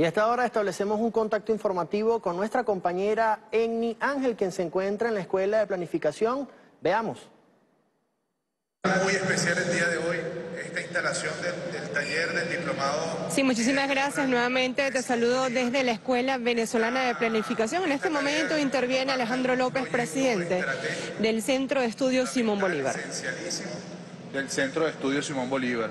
Y a esta hora establecemos un contacto informativo con nuestra compañera Enni Ángel, quien se encuentra en la Escuela de Planificación. Veamos. Muy especial el día de hoy, esta instalación del, taller del diplomado. Sí, muchísimas gracias nuevamente. Te saludo desde la Escuela Venezolana de Planificación. En este momento interviene Alejandro López, presidente del Centro de Estudios Simón Bolívar. Del Centro de Estudios Simón Bolívar.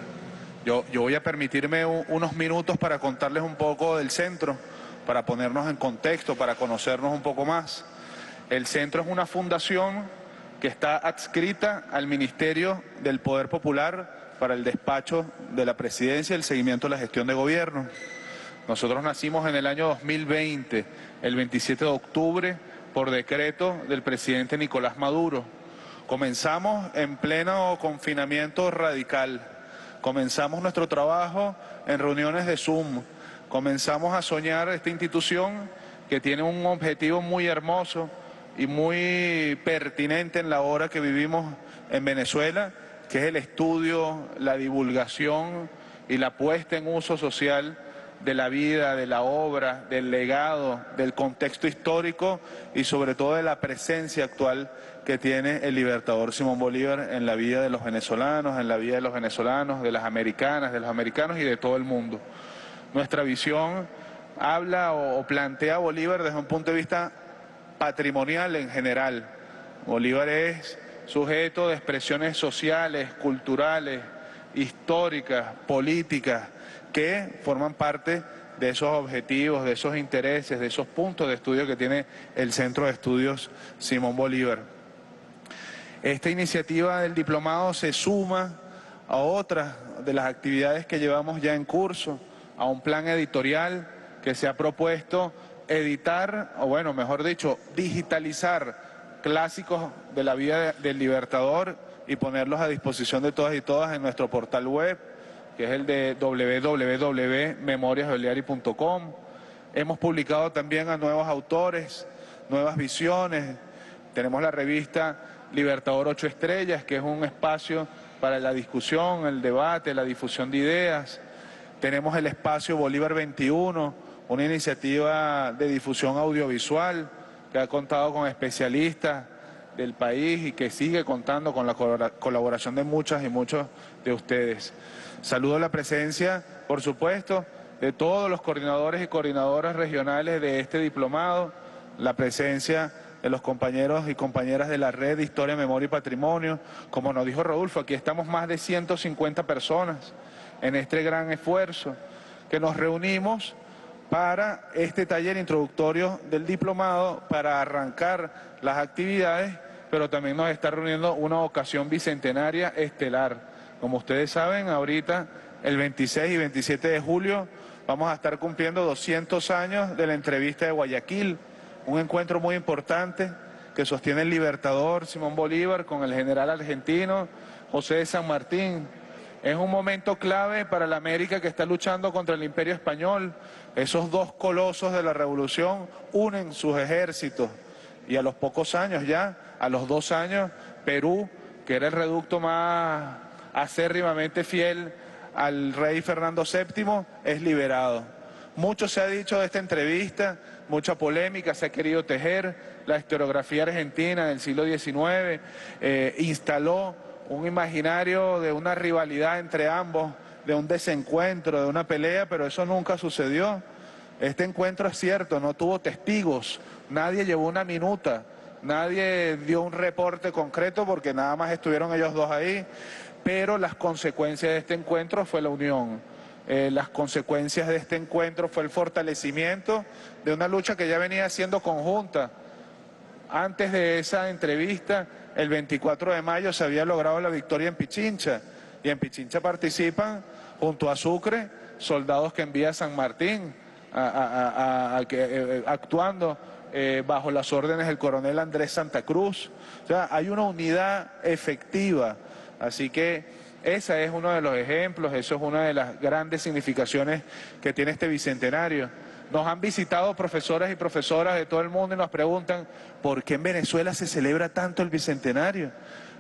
Yo, voy a permitirme unos minutos para contarles un poco del centro, para ponernos en contexto, para conocernos un poco más. El centro es una fundación que está adscrita al Ministerio del Poder Popular para el despacho de la presidencia y el seguimiento de la gestión de gobierno. Nosotros nacimos en el año 2020, el 27 de octubre, por decreto del presidente Nicolás Maduro. Comenzamos en pleno confinamiento radical Comenzamos nuestro trabajo en reuniones de Zoom. Comenzamos a soñar esta institución que tiene un objetivo muy hermoso y muy pertinente en la hora que vivimos en Venezuela, que es el estudio, la divulgación y la puesta en uso social de la vida, de la obra, del legado, del contexto histórico y sobre todo de la presencia actual que tiene el libertador Simón Bolívar en la vida de los venezolanos, en la vida de los venezolanos, de las americanas, de los americanos y de todo el mundo. Nuestra visión habla o, plantea a Bolívar desde un punto de vista patrimonial en general. Bolívar es sujeto de expresiones sociales, culturales, históricas, políticas, que forman parte de esos objetivos, de esos intereses, de esos puntos de estudio que tiene el Centro de Estudios Simón Bolívar. Esta iniciativa del diplomado se suma a otras de las actividades que llevamos ya en curso, a un plan editorial que se ha propuesto editar, o bueno, mejor dicho, digitalizar clásicos de la vida del Libertador y ponerlos a disposición de todas y todas en nuestro portal web que es el de www.memoriasbeliari.com. Hemos publicado también a nuevos autores, nuevas visiones. Tenemos la revista Libertador Ocho Estrellas, que es un espacio para la discusión, el debate, la difusión de ideas. Tenemos el espacio Bolívar 21, una iniciativa de difusión audiovisual que ha contado con especialistas del país y que sigue contando con la colaboración de muchas y muchos de ustedes. Saludo la presencia, por supuesto, de todos los coordinadores y coordinadoras regionales de este diplomado, la presencia de los compañeros y compañeras de la red de Historia, Memoria y Patrimonio. Como nos dijo Rodolfo, aquí estamos más de 150 personas en este gran esfuerzo que nos reunimos para este taller introductorio del diplomado, para arrancar las actividades, pero también nos está reuniendo una ocasión bicentenaria estelar como ustedes saben, ahorita, el 26 y 27 de julio, vamos a estar cumpliendo 200 años de la entrevista de Guayaquil, un encuentro muy importante que sostiene el libertador Simón Bolívar con el general argentino José de San Martín. Es un momento clave para la América que está luchando contra el imperio español. Esos dos colosos de la revolución unen sus ejércitos y a los pocos años ya, a los dos años, Perú, que era el reducto más acérrimamente fiel al rey Fernando VII, es liberado. Mucho se ha dicho de esta entrevista, mucha polémica se ha querido tejer. La historiografía argentina del siglo XIX eh, instaló un imaginario de una rivalidad entre ambos, de un desencuentro, de una pelea, pero eso nunca sucedió. Este encuentro es cierto, no tuvo testigos, nadie llevó una minuta, nadie dio un reporte concreto porque nada más estuvieron ellos dos ahí pero las consecuencias de este encuentro fue la unión. Eh, las consecuencias de este encuentro fue el fortalecimiento de una lucha que ya venía siendo conjunta. Antes de esa entrevista, el 24 de mayo se había logrado la victoria en Pichincha y en Pichincha participan junto a Sucre soldados que envía San Martín eh, actuando eh, bajo las órdenes del coronel Andrés Santa Cruz. O sea, hay una unidad efectiva Así que ese es uno de los ejemplos, eso es una de las grandes significaciones que tiene este bicentenario. Nos han visitado profesoras y profesoras de todo el mundo y nos preguntan por qué en Venezuela se celebra tanto el bicentenario.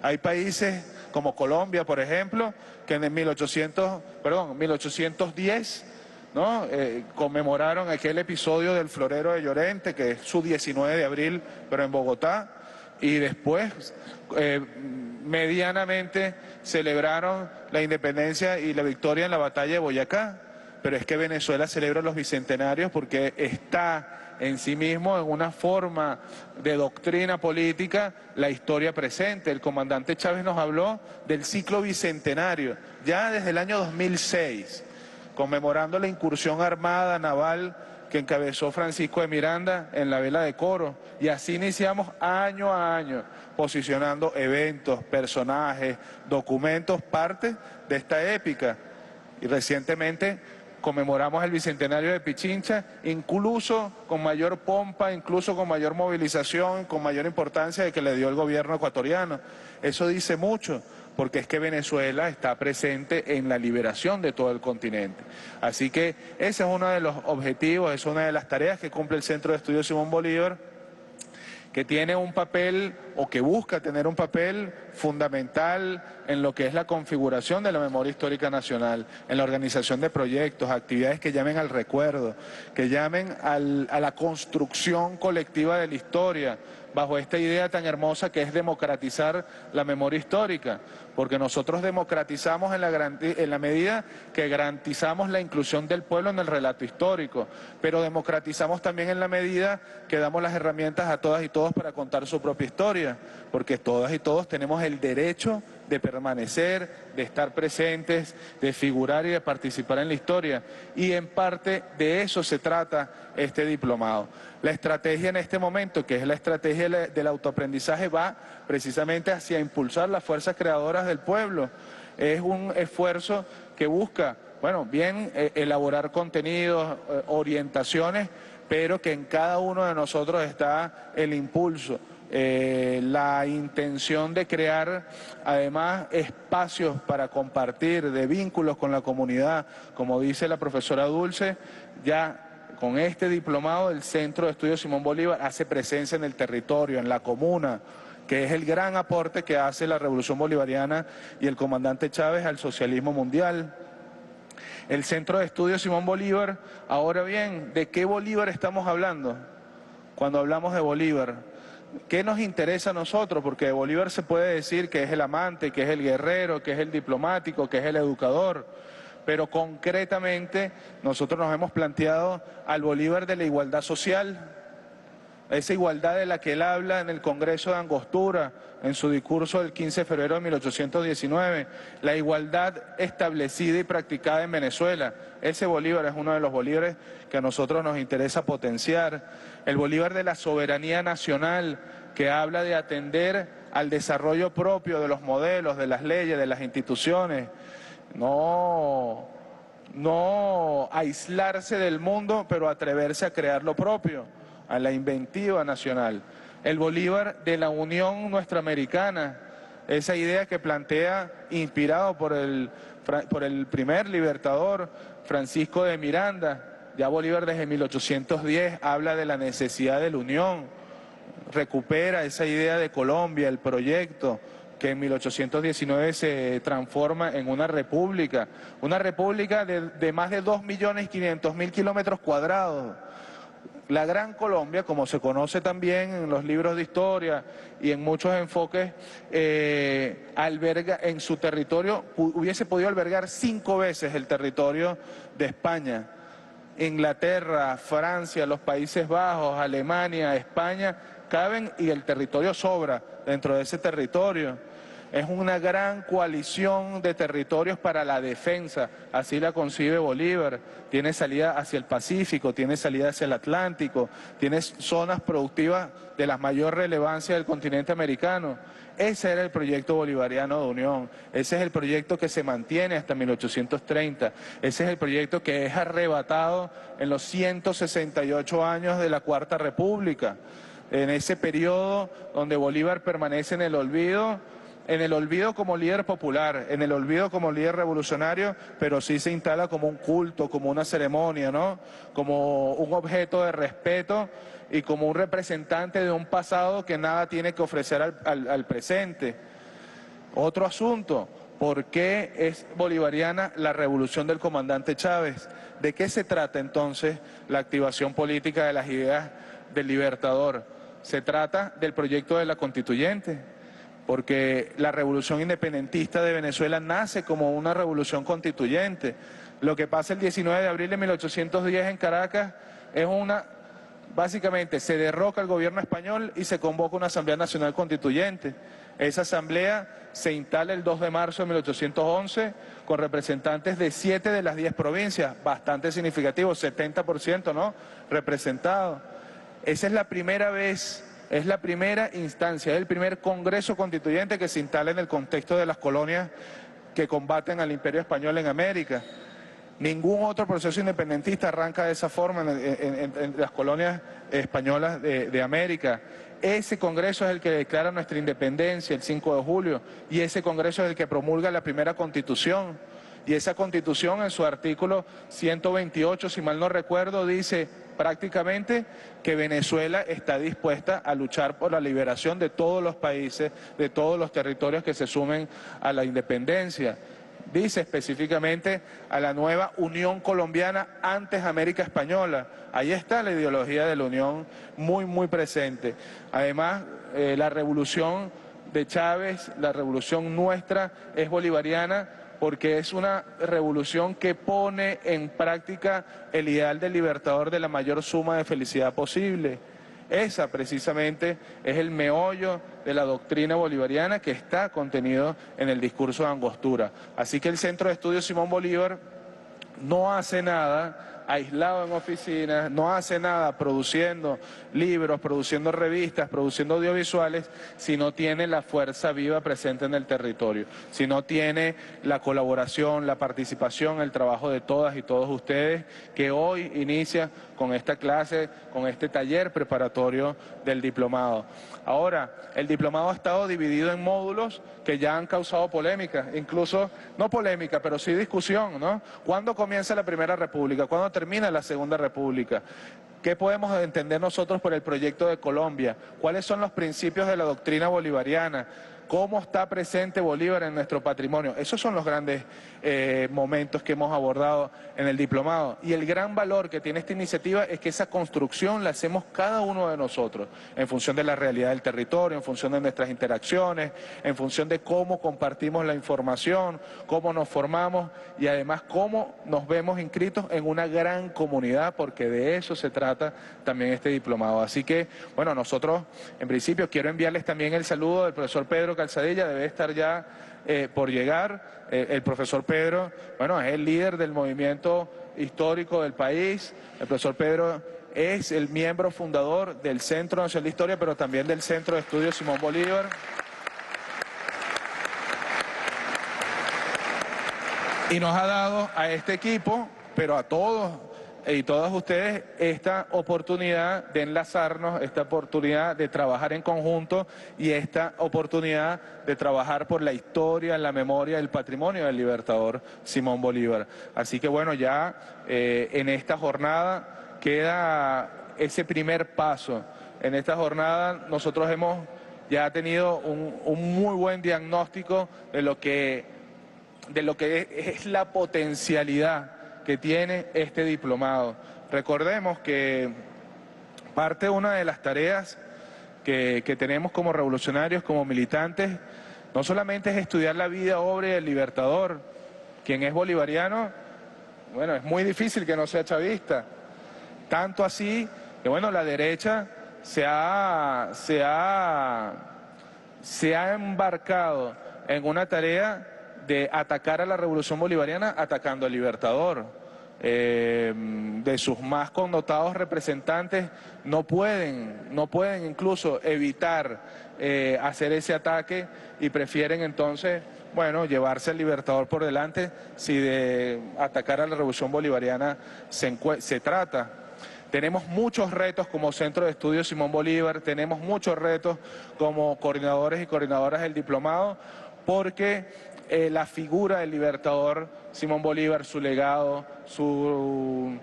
Hay países como Colombia, por ejemplo, que en 1800, perdón, 1810 ¿no? Eh, conmemoraron aquel episodio del florero de Llorente, que es su 19 de abril, pero en Bogotá, y después eh, medianamente celebraron la independencia y la victoria en la batalla de Boyacá. Pero es que Venezuela celebra los bicentenarios porque está en sí mismo en una forma de doctrina política la historia presente. El comandante Chávez nos habló del ciclo bicentenario, ya desde el año 2006, conmemorando la incursión armada naval que encabezó Francisco de Miranda en la vela de coro. Y así iniciamos año a año, posicionando eventos, personajes, documentos, parte de esta épica. Y recientemente conmemoramos el bicentenario de Pichincha, incluso con mayor pompa, incluso con mayor movilización, con mayor importancia de que le dio el gobierno ecuatoriano. Eso dice mucho porque es que Venezuela está presente en la liberación de todo el continente. Así que ese es uno de los objetivos, es una de las tareas que cumple el Centro de Estudios Simón Bolívar, que tiene un papel o que busca tener un papel fundamental en lo que es la configuración de la memoria histórica nacional, en la organización de proyectos, actividades que llamen al recuerdo, que llamen a la construcción colectiva de la historia, bajo esta idea tan hermosa que es democratizar la memoria histórica, porque nosotros democratizamos en la, medida que garantizamos la inclusión del pueblo en el relato histórico, pero democratizamos también en la medida que damos las herramientas a todas y todos para contar su propia historia, porque todas y todos tenemos el derecho de permanecer, de estar presentes, de figurar y de participar en la historia. Y en parte de eso se trata este diplomado. La estrategia en este momento, que es la estrategia del autoaprendizaje, va precisamente hacia impulsar las fuerzas creadoras del pueblo. Es un esfuerzo que busca, bueno, bien eh, elaborar contenidos, eh, orientaciones, pero que en cada uno de nosotros está el impulso eh, la intención de crear además espacios para compartir, de vínculos con la comunidad, como dice la profesora Dulce, ya con este diplomado del Centro de Estudios Simón Bolívar hace presencia en el territorio, en la comuna, que es el gran aporte que hace la Revolución Bolivariana y el comandante Chávez al socialismo mundial. El Centro de Estudios Simón Bolívar, ahora bien, ¿de qué Bolívar estamos hablando? Cuando hablamos de Bolívar, ¿Qué nos interesa a nosotros? Porque Bolívar se puede decir que es el amante, que es el guerrero, que es el diplomático, que es el educador, pero concretamente nosotros nos hemos planteado al Bolívar de la igualdad social, esa igualdad de la que él habla en el Congreso de Angostura, en su discurso del 15 de febrero de 1819, la igualdad establecida y practicada en Venezuela. Ese Bolívar es uno de los Bolívares que a nosotros nos interesa potenciar. El Bolívar de la soberanía nacional, que habla de atender al desarrollo propio de los modelos, de las leyes, de las instituciones. No, no aislarse del mundo, pero atreverse a crear lo propio a la inventiva nacional. El Bolívar de la Unión Nuestra-Americana, esa idea que plantea, inspirado por el, por el primer libertador, Francisco de Miranda, ya Bolívar desde 1810 habla de la necesidad de la unión, recupera esa idea de Colombia, el proyecto, que en 1819 se transforma en una república, una república de, de más de 2.500.000 kilómetros cuadrados la Gran Colombia, como se conoce también en los libros de historia y en muchos enfoques, eh, alberga en su territorio, hubiese podido albergar cinco veces el territorio de España. Inglaterra, Francia, los Países Bajos, Alemania, España, caben y el territorio sobra dentro de ese territorio. Es una gran coalición de territorios para la defensa, así la concibe Bolívar. Tiene salida hacia el Pacífico, tiene salida hacia el Atlántico, tiene zonas productivas de la mayor relevancia del continente americano. Ese era el proyecto bolivariano de unión, ese es el proyecto que se mantiene hasta 1830, ese es el proyecto que es arrebatado en los 168 años de la Cuarta República, en ese periodo donde Bolívar permanece en el olvido en el olvido como líder popular, en el olvido como líder revolucionario, pero sí se instala como un culto, como una ceremonia, ¿no? Como un objeto de respeto y como un representante de un pasado que nada tiene que ofrecer al, presente. Otro asunto, ¿Por qué es bolivariana la revolución del comandante Chávez? ¿De qué se trata entonces la activación política de las ideas del libertador? Se trata del proyecto de la constituyente, porque la revolución independentista de Venezuela nace como una revolución constituyente. Lo que pasa el 19 de abril de 1810 en Caracas es una, básicamente se derroca el gobierno español y se convoca una Asamblea Nacional Constituyente. Esa asamblea se instala el 2 de marzo de 1811 con representantes de siete de las diez provincias, bastante significativo, 70%, ¿no? Representado. Esa es la primera vez es la primera instancia, es el primer Congreso Constituyente que se instala en el contexto de las colonias que combaten al Imperio Español en América. Ningún otro proceso independentista arranca de esa forma en, las colonias españolas de, de, América. Ese Congreso es el que declara nuestra independencia el 5 de julio y ese Congreso es el que promulga la primera constitución. Y esa constitución en su artículo 128, si mal no recuerdo, dice prácticamente que Venezuela está dispuesta a luchar por la liberación de todos los países, de todos los territorios que se sumen a la independencia. Dice específicamente a la nueva Unión Colombiana antes América Española. Ahí está la ideología de la Unión muy, muy presente. Además, eh, la revolución de Chávez, la revolución nuestra, es bolivariana porque es una revolución que pone en práctica el ideal del libertador de la mayor suma de felicidad posible. Esa precisamente es el meollo de la doctrina bolivariana que está contenido en el discurso de Angostura. Así que el Centro de Estudios Simón Bolívar no hace nada aislado en oficinas, no hace nada produciendo libros, produciendo revistas, produciendo audiovisuales, si no tiene la fuerza viva presente en el territorio, si no tiene la colaboración, la participación, el trabajo de todas y todos ustedes, que hoy inicia con esta clase, con este taller preparatorio del diplomado. Ahora, el diplomado ha estado dividido en módulos que ya han causado polémica, incluso, no polémica, pero sí discusión, ¿no? ¿Cuándo comienza la Primera República? ¿Cuándo termina la Segunda República? ¿Qué podemos entender nosotros por el proyecto de Colombia? ¿Cuáles son los principios de la doctrina bolivariana? Cómo está presente Bolívar en nuestro patrimonio. Esos son los grandes eh, momentos que hemos abordado en el diplomado. Y el gran valor que tiene esta iniciativa es que esa construcción la hacemos cada uno de nosotros, en función de la realidad del territorio, en función de nuestras interacciones, en función de cómo compartimos la información, cómo nos formamos y además cómo nos vemos inscritos en una gran comunidad, porque de eso se trata también este diplomado. Así que, bueno, nosotros, en principio, quiero enviarles también el saludo del profesor Pedro Calzadilla debe estar ya eh, por llegar. Eh, el profesor Pedro, bueno, es el líder del movimiento histórico del país. El profesor Pedro es el miembro fundador del Centro Nacional de Historia, pero también del Centro de Estudios Simón Bolívar. Y nos ha dado a este equipo, pero a todos y todas ustedes esta oportunidad de enlazarnos, esta oportunidad de trabajar en conjunto y esta oportunidad de trabajar por la historia, la memoria, el patrimonio del libertador Simón Bolívar. Así que bueno, ya eh, en esta jornada queda ese primer paso. En esta jornada nosotros hemos ya tenido un, muy buen diagnóstico de lo que, de lo que es la potencialidad que tiene este diplomado. Recordemos que parte de una de las tareas que, tenemos como revolucionarios, como militantes, no solamente es estudiar la vida, obra del libertador, quien es bolivariano, bueno, es muy difícil que no sea chavista. Tanto así que, bueno, la derecha se ha, se ha, se ha embarcado en una tarea de atacar a la revolución bolivariana atacando al libertador. Eh, de sus más connotados representantes no pueden, no pueden incluso evitar eh, hacer ese ataque y prefieren entonces, bueno, llevarse al libertador por delante si de atacar a la revolución bolivariana se, se trata. Tenemos muchos retos como Centro de Estudios Simón Bolívar, tenemos muchos retos como coordinadores y coordinadoras del diplomado, porque eh, la figura del libertador Simón Bolívar, su legado, su,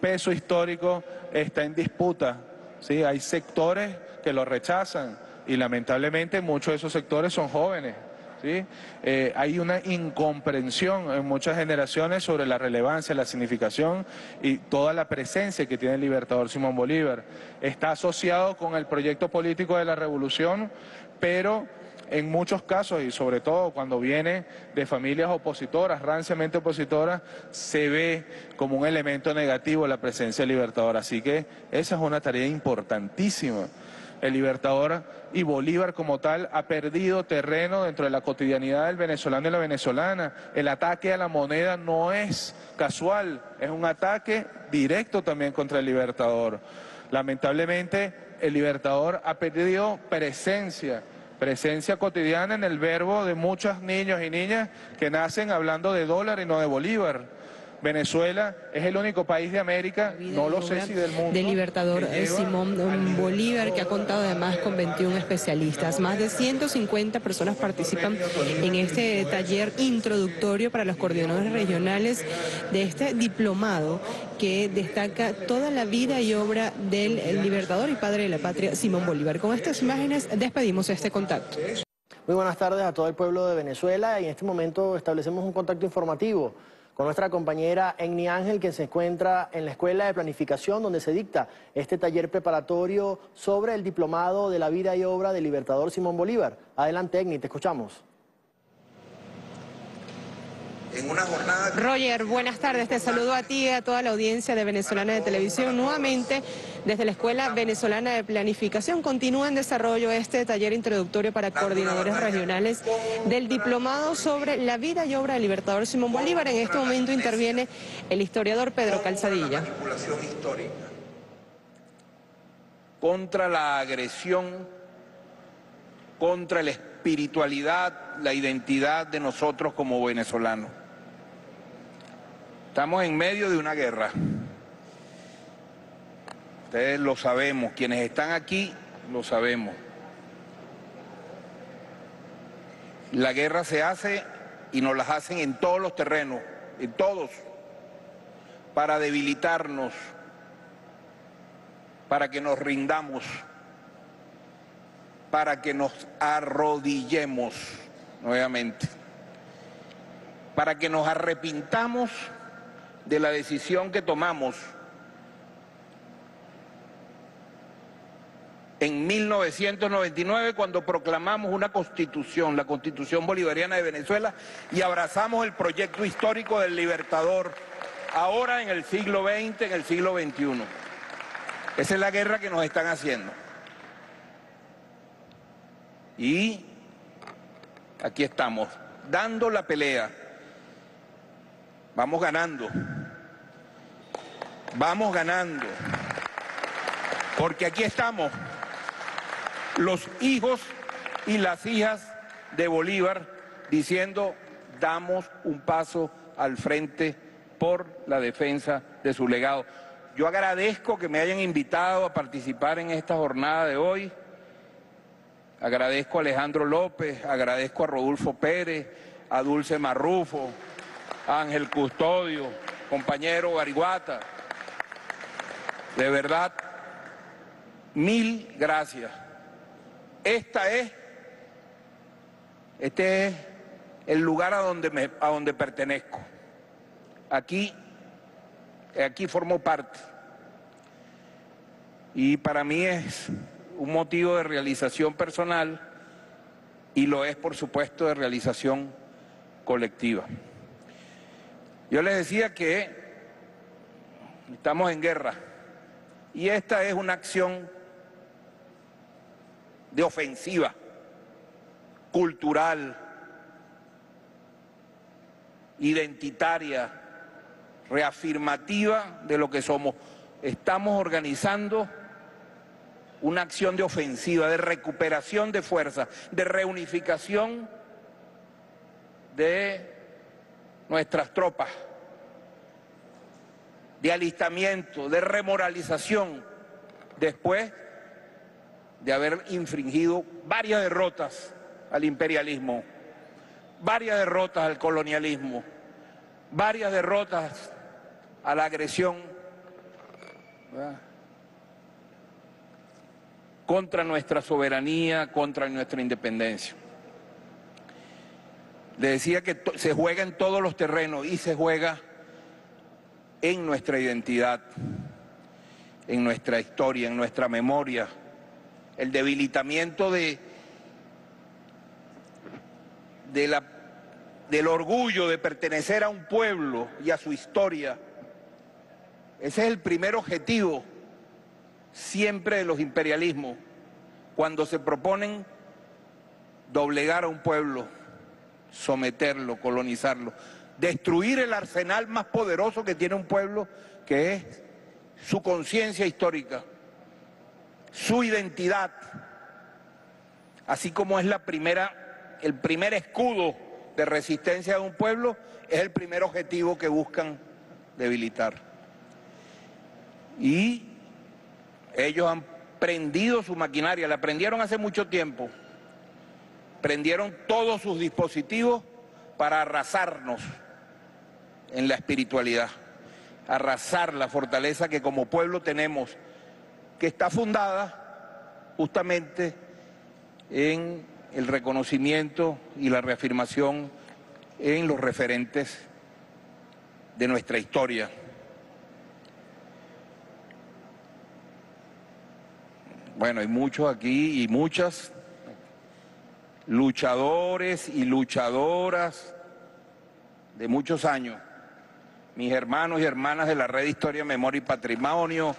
peso histórico está en disputa. ¿sí? Hay sectores que lo rechazan y lamentablemente muchos de esos sectores son jóvenes. ¿sí? Eh, hay una incomprensión en muchas generaciones sobre la relevancia, la significación y toda la presencia que tiene el libertador Simón Bolívar. Está asociado con el proyecto político de la revolución, pero en muchos casos, y sobre todo cuando viene de familias opositoras, ranciamente opositoras, se ve como un elemento negativo la presencia del libertador. Así que esa es una tarea importantísima. El libertador y Bolívar como tal ha perdido terreno dentro de la cotidianidad del venezolano y la venezolana. El ataque a la moneda no es casual, es un ataque directo también contra el libertador. Lamentablemente, el libertador ha perdido presencia presencia cotidiana en el verbo de muchos niños y niñas que nacen hablando de dólar y no de bolívar. Venezuela es el único país de América, no lo sé si del mundo. Del libertador Simón Bolívar, que ha contado además con 21 especialistas. Más de 150 personas participan en este taller introductorio para los coordinadores regionales de este diplomado que destaca toda la vida y obra del libertador y padre de la patria Simón Bolívar. Con estas imágenes despedimos este contacto. Muy buenas tardes a todo el pueblo de Venezuela y en este momento establecemos un contacto informativo con nuestra compañera Enni Ángel, que se encuentra en la Escuela de Planificación, donde se dicta este taller preparatorio sobre el diplomado de la vida y obra del libertador Simón Bolívar. Adelante, Enni, te escuchamos en una jornada... Roger, buenas tardes. Te saludo a ti y a toda la audiencia de Venezolana de Televisión. Nuevamente, desde la Escuela Venezolana de Planificación, continúa en desarrollo este taller introductorio para coordinadores regionales del Diplomado sobre la vida y obra del Libertador Simón Bolívar. En este momento interviene el historiador Pedro Calzadilla. Contra la agresión, contra la espiritualidad, la identidad de nosotros como venezolanos. Estamos en medio de una guerra. Ustedes lo sabemos, quienes están aquí lo sabemos. La guerra se hace y nos las hacen en todos los terrenos, en todos, para debilitarnos, para que nos rindamos, para que nos arrodillemos nuevamente, para que nos arrepintamos de la decisión que tomamos en 1999 cuando proclamamos una constitución, la constitución bolivariana de Venezuela, y abrazamos el proyecto histórico del libertador, ahora en el siglo XX, en el siglo XXI. Esa es la guerra que nos están haciendo. Y aquí estamos, dando la pelea. Vamos ganando. Vamos ganando. Porque aquí estamos los hijos y las hijas de Bolívar diciendo, damos un paso al frente por la defensa de su legado. Yo agradezco que me hayan invitado a participar en esta jornada de hoy. Agradezco a Alejandro López, agradezco a Rodolfo Pérez, a Dulce Marrufo, a Ángel Custodio, compañero Gariguata. De verdad, mil gracias. Esta es, este es el lugar a donde, a donde pertenezco. Aquí, aquí formo parte. Y para mí es un motivo de realización personal y lo es, por supuesto, de realización colectiva. Yo les decía que estamos en guerra. Y esta es una acción de ofensiva cultural, identitaria, reafirmativa de lo que somos. Estamos organizando una acción de ofensiva, de recuperación de fuerza, de reunificación de nuestras tropas de alistamiento, de remoralización, después de haber infringido varias derrotas al imperialismo, varias derrotas al colonialismo, varias derrotas a la agresión contra nuestra soberanía, contra nuestra independencia. Le decía que se juega en todos los terrenos y se juega en nuestra identidad, en nuestra historia, en nuestra memoria. El debilitamiento de, del orgullo de pertenecer a un pueblo y a su historia. Ese es el primer objetivo siempre de los imperialismos, cuando se proponen doblegar a un pueblo, someterlo, colonizarlo, destruir el arsenal más poderoso que tiene un pueblo, que es su conciencia histórica, su identidad, así como es la primera, el primer escudo de resistencia de un pueblo, es el primer objetivo que buscan debilitar. Y ellos han prendido su maquinaria, la prendieron hace mucho tiempo, prendieron todos sus dispositivos para arrasarnos en la espiritualidad, arrasar la fortaleza que como pueblo tenemos, que está fundada justamente en el reconocimiento y la reafirmación en los referentes de nuestra historia. Bueno, hay muchos aquí y muchas luchadores y luchadoras de muchos años mis hermanos y hermanas de la Red Historia, Memoria y Patrimonio,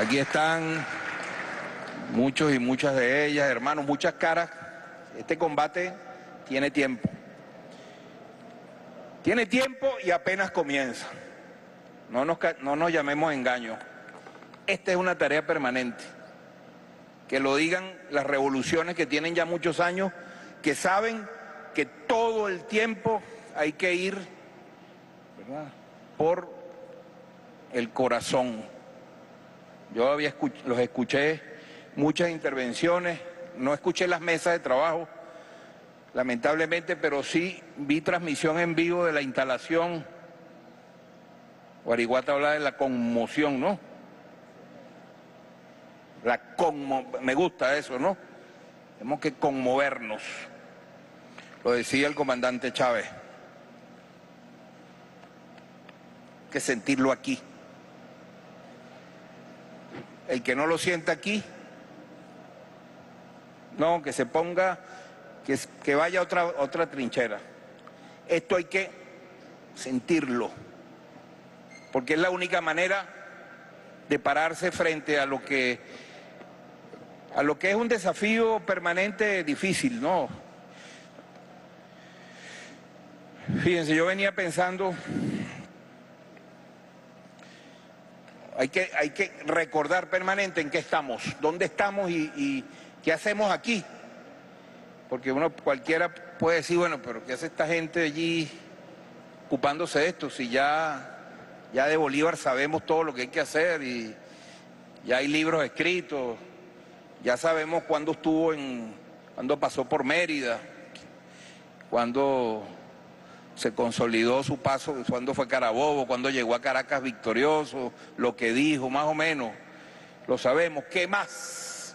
Aquí están muchos y muchas de ellas, hermanos, muchas caras. Este combate tiene tiempo. Tiene tiempo y apenas comienza. No nos, no nos llamemos engaño. Esta es una tarea permanente. Que lo digan las revoluciones que tienen ya muchos años que saben que todo el tiempo hay que ir por el corazón. Yo había los escuché muchas intervenciones, no escuché las mesas de trabajo, lamentablemente, pero sí vi transmisión en vivo de la instalación. Guariguata habla de la conmoción, ¿no? La conmo me gusta eso, ¿no? Tenemos que conmovernos. Lo decía el comandante Chávez. que sentirlo aquí. El que no lo sienta aquí, no, que se ponga, que, que vaya a otra, otra trinchera. Esto hay que sentirlo, porque es la única manera de pararse frente a lo que a lo que es un desafío permanente difícil, ¿no? Fíjense, yo venía pensando, hay que, hay que recordar permanente en qué estamos, dónde estamos y, qué hacemos aquí. Porque uno cualquiera puede decir, bueno, pero ¿qué hace esta gente allí ocupándose de esto? Si ya, ya de Bolívar sabemos todo lo que hay que hacer y ya hay libros escritos, ya sabemos cuándo estuvo en, cuándo pasó por Mérida, cuándo se consolidó su paso, cuándo fue Carabobo, cuándo llegó a Caracas victorioso, lo que dijo, más o menos, lo sabemos. ¿Qué más?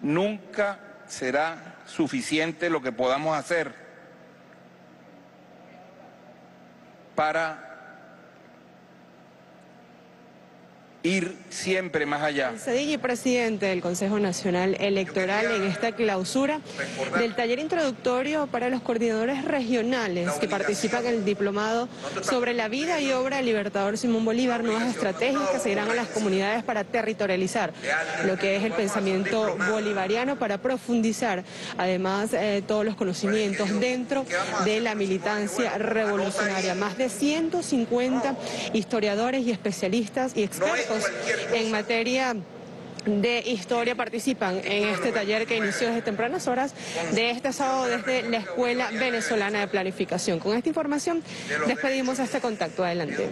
Nunca será suficiente lo que podamos hacer para ir siempre más allá. El Cedilli, presidente del Consejo Nacional Electoral, en esta clausura del taller introductorio para los coordinadores regionales que participan en el diplomado sobre la vida y obra del libertador Simón Bolívar, nuevas estrategias que seguirán a las comunidades para territorializar lo que es el pensamiento bolivariano, para profundizar además eh, todos los conocimientos dentro de la militancia revolucionaria. Más de 150 historiadores y especialistas y expertos en materia de historia participan en este taller que inició desde tempranas horas de este sábado desde la Escuela Venezolana de Planificación. Con esta información despedimos este contacto. Adelante.